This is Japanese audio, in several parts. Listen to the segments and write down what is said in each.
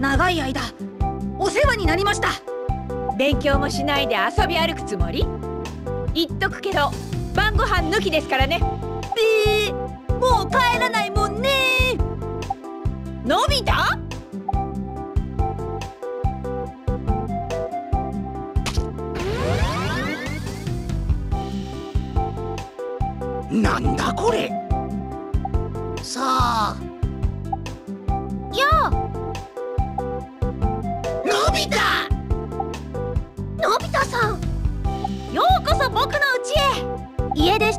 長い間お世話になりました。勉強もしないで遊び歩くつもり？言っとくけど晩ご飯抜きですからね。えー、もう帰らないもんねのび太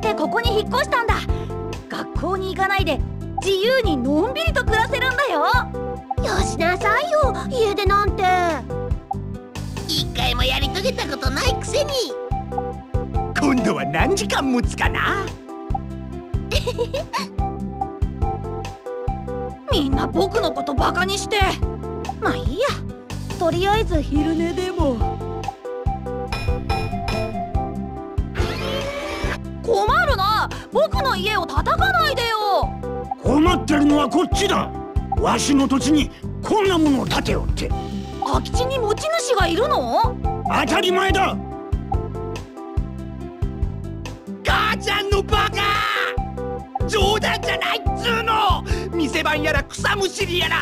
してここに引っ越したんだ。学校に行かないで自由にのんびりと暮らせるんだよ。よしなさいよ家出なんて。一回もやり遂げたことないくせに。今度は何時間持つかな。みんな僕のことバカにして。まあいいや。とりあえず昼寝でも僕の家を叩かないでよ。困ってるのはこっちだ。わしの土地にこんなものを建てようって。空き地に持ち主がいるの？当たり前だ。母ちゃんのバカ！冗談じゃないっつうの！店番やら草むしりやら！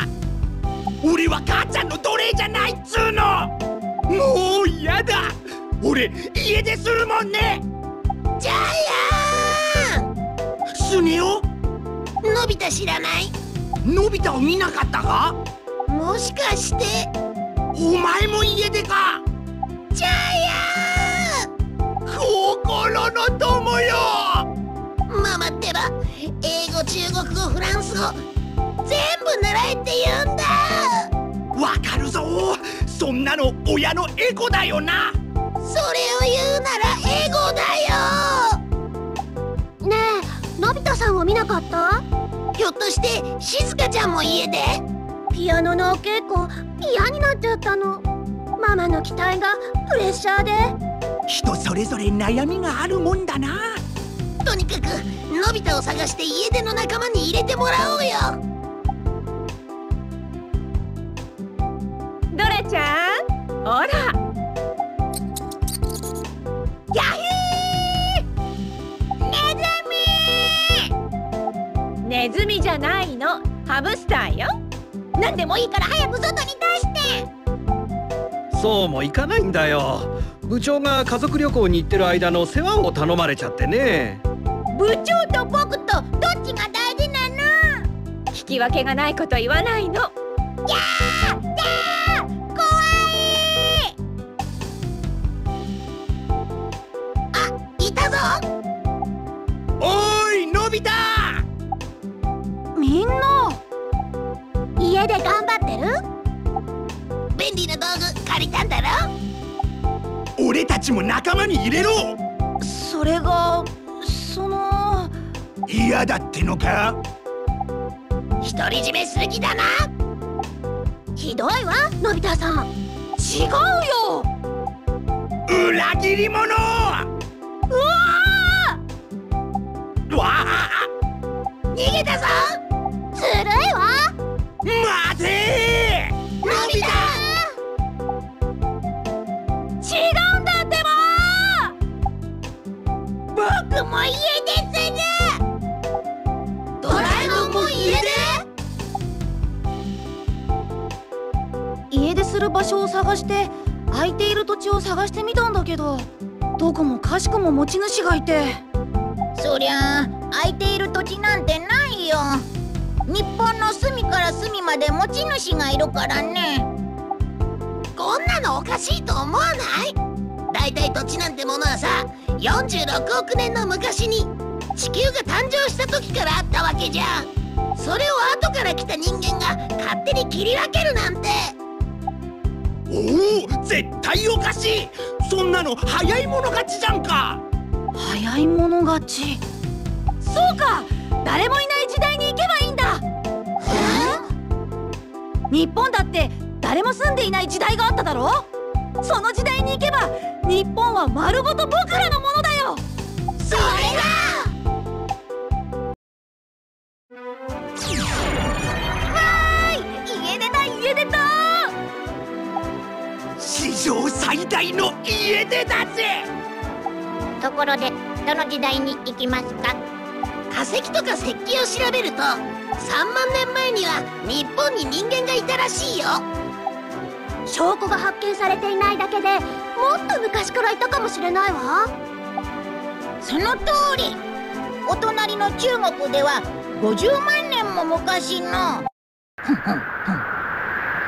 俺は母ちゃんの奴隷じゃないっつうの！もう嫌だ！俺家出するもんね！ジャイアンスネ夫のび太知らない。のび太を見なかったか？もしかして。お前も家出か？ジャイアン心の友よ。ママってば英語中国語フランス語全部習えって言うんだ。わかるぞ。そんなの親のエゴだよな。それを言うなら英語だよ。ねえのび太さんを見なかった？ひょっとして静香ちゃんも家で？ピアノのお稽古嫌になっちゃったの。ママの期待がプレッシャーで。人それぞれ悩みがあるもんだな。とにかくのび太を探して家出の仲間に入れてもらおうよ。ドラちゃんほらハムスターよ。ミなんでもいいから早く外に出して。そうもいかないんだよ。部長が家族旅行に行ってる間の世話を頼まれちゃってね。部長と僕とどっちが大事なの？引き分けがないこと言わないのちも仲間に入れろ。それがその嫌だってのか？独り占めする気だな。ひどいわのび太さん。違うよ。裏切り者！うわあ！逃げたぞ。ずるいわ家出する場所を探して空いている土地を探してみたんだけどどこもかしこも持ち主がいて。そりゃあ空いている土地なんてないよ。日本の隅から隅まで持ち主がいるからね。こんなのおかしいと思わない？だいたい土地なんてものはさ46億年の昔に地球が誕生した時からあったわけじゃ。それを後から来た人間が勝手に切り分けるなんて。おお絶対おかしい。そんなの早い者勝ちじゃんか。早い者勝ち？そうか！誰もいない時代に行けばいいんだ。日本だって誰も住んでいない時代があっただろ？その時代に行けば日本は丸ごと僕らのものだよ。それ最大の家出だぜ。ところでどの時代に行きますか？化石とか石器を調べると3万年前には日本に人間がいたらしいよ。証拠が発見されていないだけでもっと昔からいたかもしれないわ。その通り。お隣の中国では50万年も昔の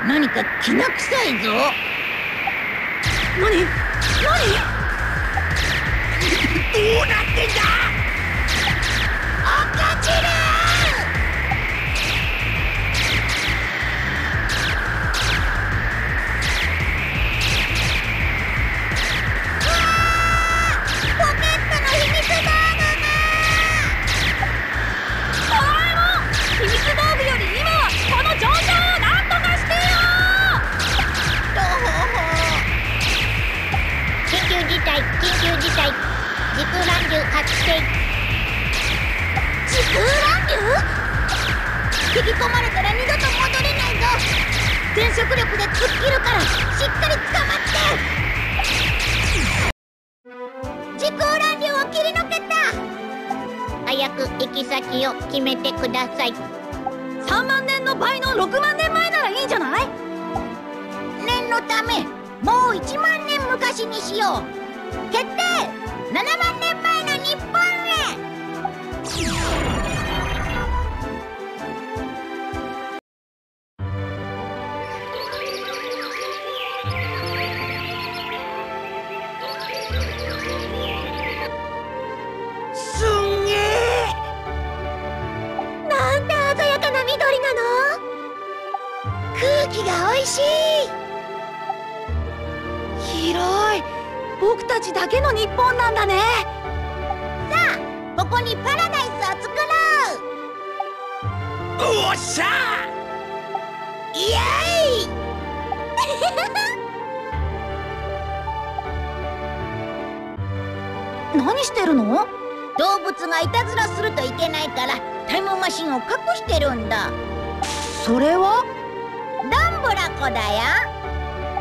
何かきな臭いぞ何？何？どうなってんだ？赤ちる引き込まれたら二度と戻れないぞ。全速力で突っ切るからしっかり捕まって。時空乱流を切り抜けた。早く行き先を決めてください。3万年の倍の6万年前ならいいんじゃない？念のためもう1万年昔にしよう。決定！7万年前空気が美味しい。広い。僕たちだけの日本なんだね。ここにパラダイスを作ろう。おっしゃイエーイ。何してるの？動物がいたずらするといけないからタイムマシンを隠してるんだ。それは？ブラコだよ。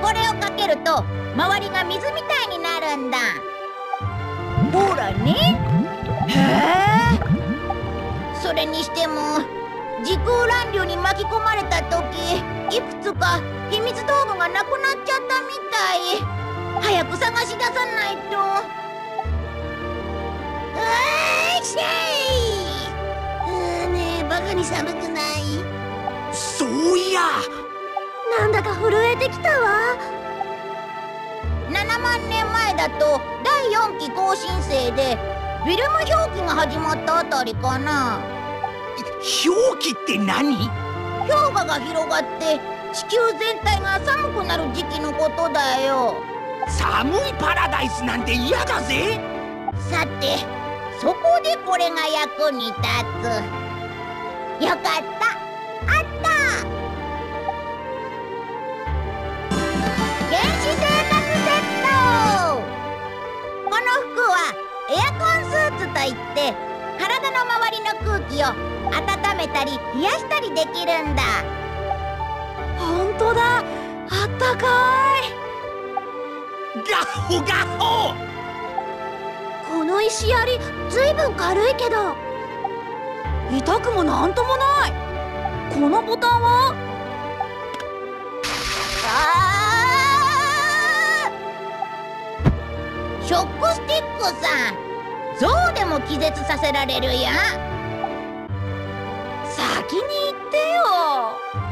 これをかけると周りが水みたいになるんだ。ほらね。へえそれにしても時空乱流に巻き込まれた時いくつか秘密道具がなくなっちゃったみたい。早く探し出さないと。あーしゃいあーねえバカに寒くない？そういやなんだか震えてきたわ。7万年前だと第4期更新生でフィルム表記が始まったあたりかな。表記って何？氷河が広がって地球全体が寒くなる時期のことだよ。寒いパラダイスなんて嫌だぜ。さてそこでこれが役に立つ。よかったあったはエアコンスーツといって体の周りの空気を温めたり冷やしたりできるんだ。本当だ。あったかい。ガッホガッホ。この石槍ずいぶん軽いけど。痛くもなんともない。このボタンは？クスティックさ象でも気絶させられるや。先に言ってよ。